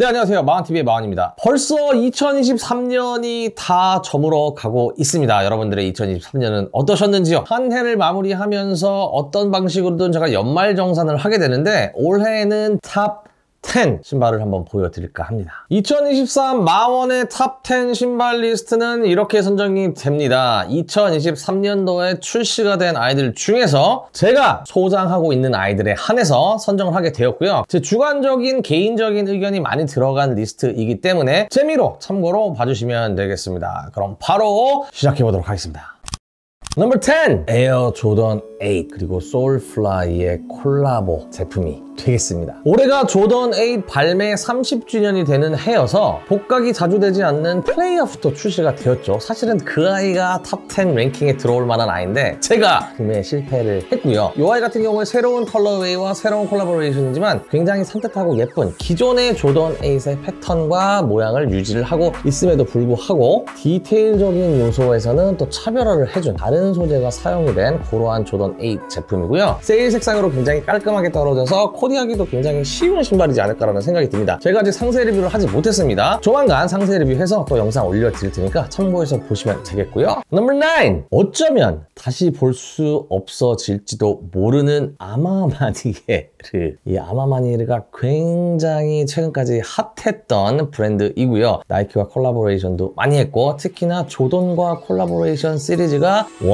네, 안녕하세요. 마원TV의 마원입니다. 벌써 2023년이 다 저물어 가고 있습니다. 여러분들의 2023년은 어떠셨는지요? 한 해를 마무리하면서 어떤 방식으로든 제가 연말 정산을 하게 되는데 올해는 top 10 신발을 한번 보여드릴까 합니다. 2023 마원의 top 10 신발 리스트는 이렇게 선정이 됩니다. 2023년도에 출시가 된 아이들 중에서 제가 소장하고 있는 아이들에 한해서 선정을 하게 되었고요. 제 주관적인 개인적인 의견이 많이 들어간 리스트이기 때문에 재미로 참고로 봐주시면 되겠습니다. 그럼 바로 시작해보도록 하겠습니다. 넘버 10 에어 조던 8 그리고 SoleFly의 콜라보 제품이 되겠습니다. 올해가 조던 8 발매 30주년이 되는 해여서 복각이 자주 되지 않는 플레이오프도 출시가 되었죠. 사실은 그 아이가 top 10 랭킹에 들어올 만한 아이인데 제가 구매 실패를 했고요. 이 아이 같은 경우에 새로운 colorway와 새로운 콜라보레이션이지만 굉장히 산뜻하고 예쁜 기존의 조던 8의 패턴과 모양을 유지를 하고 있음에도 불구하고 디테일적인 요소에서는 또 차별화를 해준 다른 소재가 사용이 된 그러한 조던 8 제품이고요. sail 색상으로 굉장히 깔끔하게 떨어져서 코 코디하기도 굉장히 쉬운 신발이지 않을까라는 생각이 듭니다. 제가 아직 상세 리뷰를 하지 못했습니다. 조만간 상세 리뷰해서 또 영상 올려드릴 테니까 참고해서 보시면 되겠고요. 넘버 9! 어쩌면 다시 볼 수 없어질지도 모르는 아마마니에르 이 아마마니에르가 굉장히 최근까지 핫했던 브랜드이고요. 나이키와 콜라보레이션도 많이 했고 특히나 조던과 콜라보레이션 시리즈가 1,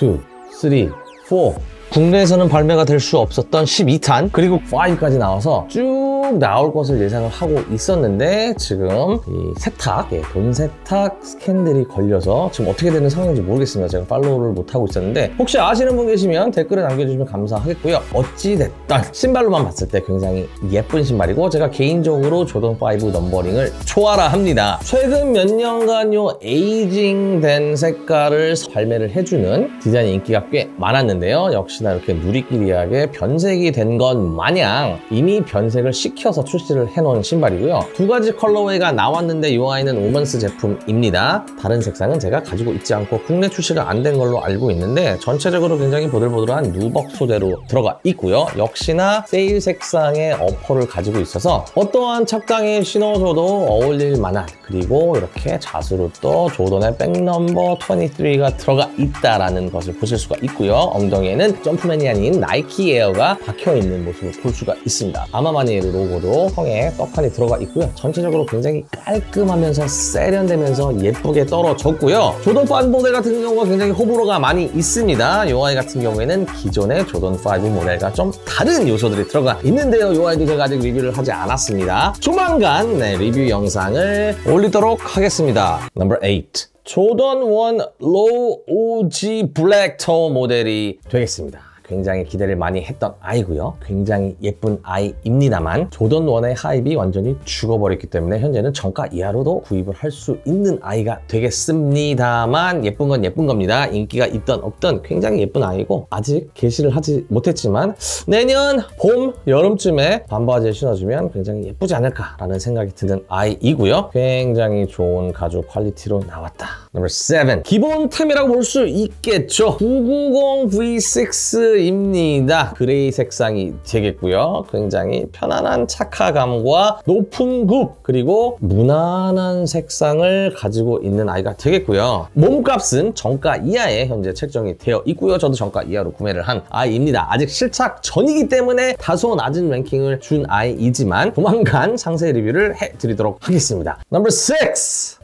2, 3, 4 국내에서는 발매가 될 수 없었던 12탄 그리고 5까지 나와서 쭉 나올 것을 예상을 하고 있었는데 지금 이 세탁, 예, 돈 세탁 스캔들이 걸려서 지금 어떻게 되는 상황인지 모르겠습니다. 제가 팔로우를 못하고 있었는데 혹시 아시는 분 계시면 댓글에 남겨주시면 감사하겠고요. 어찌됐든 신발로만 봤을 때 굉장히 예쁜 신발이고 제가 개인적으로 조던5 numbering을 좋아라 합니다. 최근 몇 년간 요 aging된 색깔을 발매를 해주는 디자인 인기가 꽤 많았는데요. 역시나 이렇게 누리끼리하게 변색이 된것 마냥 이미 변색을 시켜 시켜서 출시를 해놓은 신발이고요. 두 가지 colorway가 나왔는데 이 아이는 women's 제품입니다. 다른 색상은 제가 가지고 있지 않고 국내 출시가 안 된 걸로 알고 있는데 전체적으로 굉장히 보들보들한 누벅 소재로 들어가 있고요. 역시나 sail 색상의 upper를 가지고 있어서 어떠한 착장에 신어줘도 어울릴 만한 그리고 이렇게 자수로 또 조던의 백넘버 23가 들어가 있다라는 것을 보실 수가 있고요. 엉덩이에는 점프맨이 아닌 나이키 에어가 박혀있는 모습을 볼 수가 있습니다. A Ma Maniére 로고도 tongue에 떡하니 들어가 있고요. 전체적으로 굉장히 깔끔하면서 세련되면서 예쁘게 떨어졌고요. 조던 5 모델 같은 경우가 굉장히 호불호가 많이 있습니다. 이 아이 같은 경우에는 기존의 조던 5 모델과 좀 다른 요소들이 들어가 있는데요. 이 아이도 제가 아직 리뷰를 하지 않았습니다. 조만간 네, 리뷰 영상을 올리도록 하겠습니다. 넘버 8 조던 1 low OG black toe 모델이 되겠습니다. 굉장히 기대를 많이 했던 아이고요. 굉장히 예쁜 아이입니다만 조던 one의 hype이 완전히 죽어버렸기 때문에 현재는 정가 이하로도 구입을 할 수 있는 아이가 되겠습니다만 예쁜 건 예쁜 겁니다. 인기가 있던 없던 굉장히 예쁜 아이고 아직 개시를 하지 못했지만 내년 봄, 여름쯤에 반바지에 신어주면 굉장히 예쁘지 않을까라는 생각이 드는 아이이고요. 굉장히 좋은 가죽 퀄리티로 나왔다. 넘버 7 기본템이라고 볼 수 있겠죠. 990 V6 입니다. gray 색상이 되겠고요. 굉장히 편안한 착화감과 높은 굽 그리고 무난한 색상을 가지고 있는 아이가 되겠고요. 몸값은 정가 이하에 현재 책정이 되어 있고요. 저도 정가 이하로 구매를 한 아이입니다. 아직 실착 전이기 때문에 다소 낮은 랭킹을 준 아이이지만 조만간 상세 리뷰를 해드리도록 하겠습니다. 넘버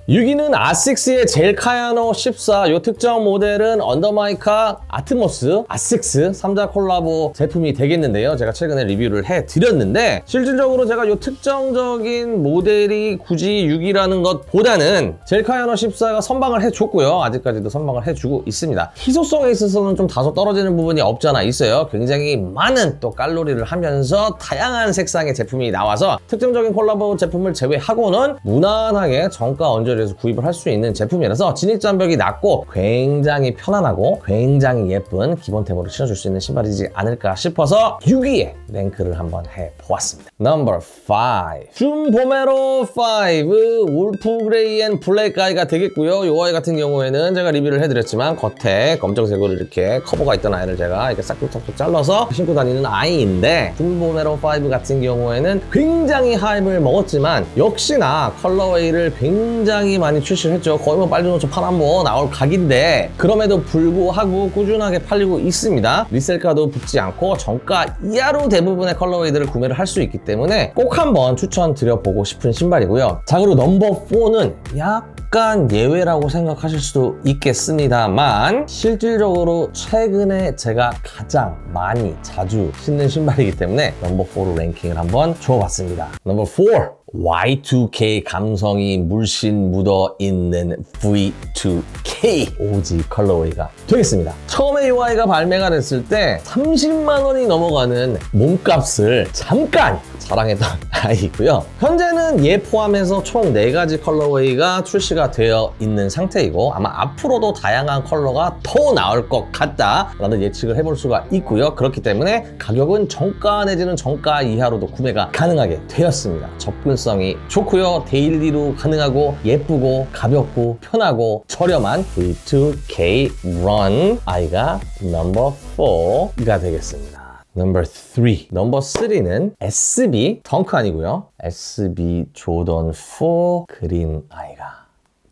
6! 6위는 아식스의 젤카야노 14. 이 특정 모델은 언더마이카 아트모스 아식스 3자 콜라보 제품이 되겠는데요. 제가 최근에 리뷰를 해드렸는데 실질적으로 제가 이 특정적인 모델이 굳이 6위라는 것보다는 젤카야노 14가 선방을 해줬고요. 아직까지도 선방을 해주고 있습니다. 희소성에 있어서는 좀 다소 떨어지는 부분이 없잖아 있어요. 굉장히 많은 또 칼로리를 하면서 다양한 색상의 제품이 나와서 특정적인 콜라보 제품을 제외하고는 무난하게 정가 언저리 브랜드에서 구입을 할 수 있는 제품이라서 진입장벽이 낮고 굉장히 편안하고 굉장히 예쁜 기본템으로 신어줄 수 있는 신발이지 않을까 싶어서 6위에 랭크를 한번 해보았습니다. Number 5 줌보메로 5 wolf gray and black 아이가 되겠고요. 이 아이 같은 경우에는 제가 리뷰를 해드렸지만 겉에 검정색으로 이렇게 커버가 있던 아이를 제가 이렇게 싹둑싹둑 잘라서 신고 다니는 아이인데 줌보메로 5 같은 경우에는 굉장히 하임을 먹었지만 역시나 colorway를 굉장히 많이 출시를 했죠. 거의 뭐 빨리 노초 파란 뭐 나올 각인데 그럼에도 불구하고 꾸준하게 팔리고 있습니다. resell가도 붙지 않고 정가 이하로 대부분의 colorway들을 구매를 할 수 있기 때문에 꼭 한번 추천드려보고 싶은 신발이고요. 자 그리고 넘버 4는 약간 예외라고 생각하실 수도 있겠습니다만 실질적으로 최근에 제가 가장 많이 자주 신는 신발이기 때문에 넘버 4로 랭킹을 한번 줘봤습니다. 넘버 4 Y2K 감성이 물씬 묻어 있는 V2K OG colorway가 되겠습니다. 처음에 이 아이가 발매가 됐을 때 30만 원이 넘어가는 몸값을 잠깐 자랑했던 아이고요. 현재는 얘 포함해서 총 4가지 colorway가 출시가 되어 있는 상태이고 아마 앞으로도 다양한 컬러가 더 나올 것 같다라는 예측을 해볼 수가 있고요. 그렇기 때문에 가격은 정가 내지는 정가 이하로도 구매가 가능하게 되었습니다. 접근성이 좋고요. daily로 가능하고 예쁘고 가볍고 편하고 저렴한 V2K Run 아이가 number 4가 되겠습니다. number 3. number 3는 SB 덩크 아니고요. SB 조던 4 green 아이가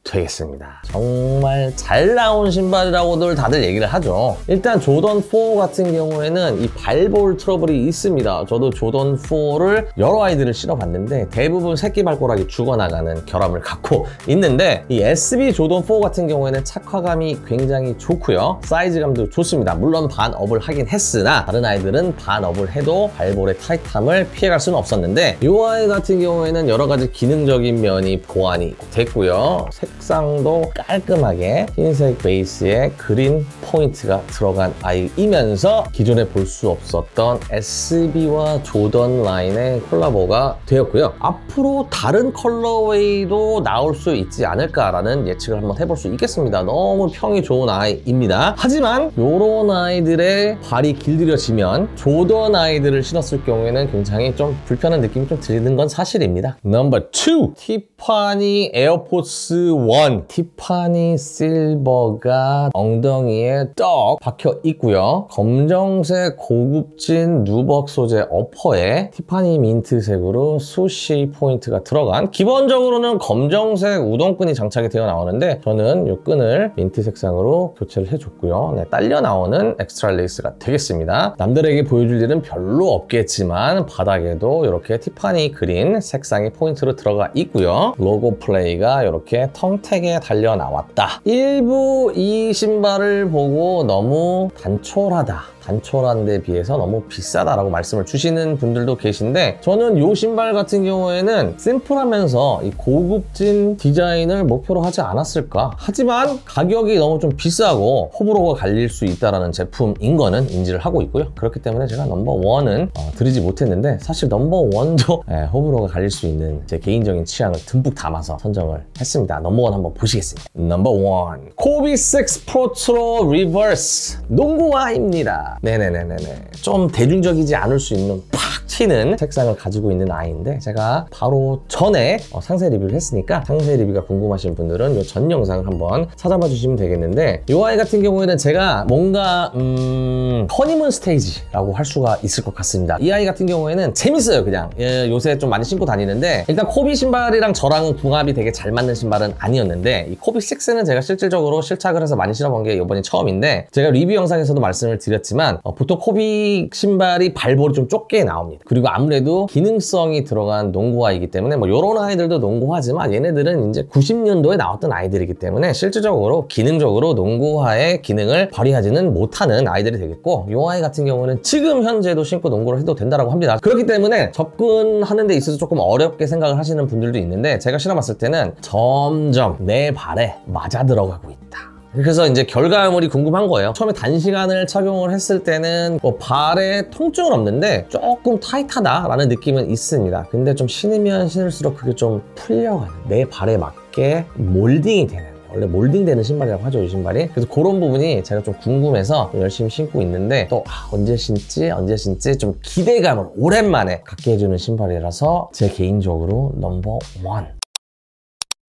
되겠습니다. 정말 잘 나온 신발이라고들 다들 얘기를 하죠. 일단 조던 4 같은 경우에는 이 발볼 트러블이 있습니다. 저도 조던 4를 여러 아이들을 신어봤는데 대부분 새끼 발가락이 죽어나가는 결함을 갖고 있는데 이 SB 조던 4 같은 경우에는 착화감이 굉장히 좋고요. 사이즈감도 좋습니다. 물론 반업을 하긴 했으나 다른 아이들은 반업을 해도 발볼의 타이트함을 피해갈 수는 없었는데 이 아이 같은 경우에는 여러 가지 기능적인 면이 보완이 됐고요. 색상도 깔끔하게 흰색 베이스에 green 포인트가 들어간 아이이면서 기존에 볼 수 없었던 SB와 조던 라인의 콜라보가 되었고요. 앞으로 다른 colorway도 나올 수 있지 않을까라는 예측을 한번 해볼 수 있겠습니다. 너무 평이 좋은 아이입니다. 하지만 이런 아이들의 발이 길들여지면 조던 아이들을 신었을 경우에는 굉장히 좀 불편한 느낌이 좀 드는 건 사실입니다. number 2 티파니 에어포스 1 티파니 silver가 엉덩이에 떡 박혀 있고요. 검정색 고급진 nubuck 소재 어퍼에 티파니 민트색으로 swoosh 포인트가 들어간 기본적으로는 검정색 우동끈이 장착이 되어 나오는데 저는 이 끈을 민트 색상으로 교체를 해줬고요. 네, 딸려 나오는 extra lace가 되겠습니다. 남들에게 보여줄 일은 별로 없겠지만 바닥에도 이렇게 티파니 green 색상이 포인트로 들어가 있고요. logo play가 이렇게 tongue tag에 달려 나왔다. 일부 이 신발을 보고 너무 단촐하다. 단촐한 데 비해서 너무 비싸다라고 말씀을 주시는 분들도 계신데 저는 이 신발 같은 경우에는 심플하면서 이 고급진 디자인을 목표로 하지 않았을까. 하지만 가격이 너무 좀 비싸고 호불호가 갈릴 수 있다는 제품인 거는 인지를 하고 있고요. 그렇기 때문에 제가 number one은 어, 드리지 못했는데 사실 number one도 예, 호불호가 갈릴 수 있는 제 개인적인 취향을 듬뿍 담아서 선정을 했습니다. number one 한번 보시겠습니다. number one 코비 6 Protro Reverse 농구화입니다 네네네네네. 좀 대중적이지 않을 수 있는 팍 튀는 색상을 가지고 있는 아이인데 제가 바로 전에 어, 상세 리뷰를 했으니까 상세 리뷰가 궁금하신 분들은 이 전 영상을 한번 찾아봐 주시면 되겠는데 이 아이 같은 경우에는 제가 뭔가 음... honeymoon stage라고 할 수가 있을 것 같습니다. 이 아이 같은 경우에는 재밌어요 그냥 예, 요새 좀 많이 신고 다니는데 일단 코비 신발이랑 저랑은 궁합이 되게 잘 맞는 신발은 아니었는데 이 코비 6는 제가 실질적으로 실착을 해서 많이 신어본 게 이번이 처음인데 제가 리뷰 영상에서도 말씀을 드렸지만 어, 보통 코비 신발이 발볼이 좀 좁게 나옵니다. 그리고 아무래도 기능성이 들어간 농구화이기 때문에 뭐 이런 아이들도 농구화지만 얘네들은 이제 90년도에 나왔던 아이들이기 때문에 실질적으로 기능적으로 농구화의 기능을 발휘하지는 못하는 아이들이 되겠고 이 아이 같은 경우는 지금 현재도 신고 농구를 해도 된다고 합니다. 그렇기 때문에 접근하는 데 있어서 조금 어렵게 생각을 하시는 분들도 있는데 제가 신어봤을 때는 점점 내 발에 맞아 들어가고 있다. 그래서 이제 결과물이 궁금한 거예요. 처음에 단시간을 착용을 했을 때는 뭐 발에 통증은 없는데 조금 타이트하다라는 느낌은 있습니다. 근데 좀 신으면 신을수록 그게 좀 풀려가는 내 발에 맞게 몰딩이 되는 원래 몰딩되는 신발이라고 하죠, 이 신발이. 그래서 그런 부분이 제가 좀 궁금해서 좀 열심히 신고 있는데 또 아, 언제 신지, 언제 신지 좀 기대감을 오랜만에 갖게 해주는 신발이라서 제 개인적으로 넘버 원.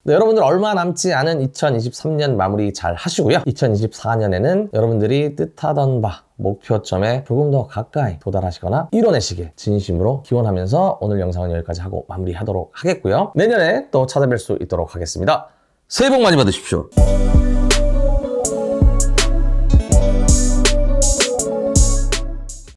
네, 여러분들 얼마 남지 않은 2023년 마무리 잘 하시고요. 2024년에는 여러분들이 뜻하던 바 목표점에 조금 더 가까이 도달하시거나 이뤄내시길 진심으로 기원하면서 오늘 영상은 여기까지 하고 마무리하도록 하겠고요. 내년에 또 찾아뵐 수 있도록 하겠습니다. 새해 복 많이 받으십시오.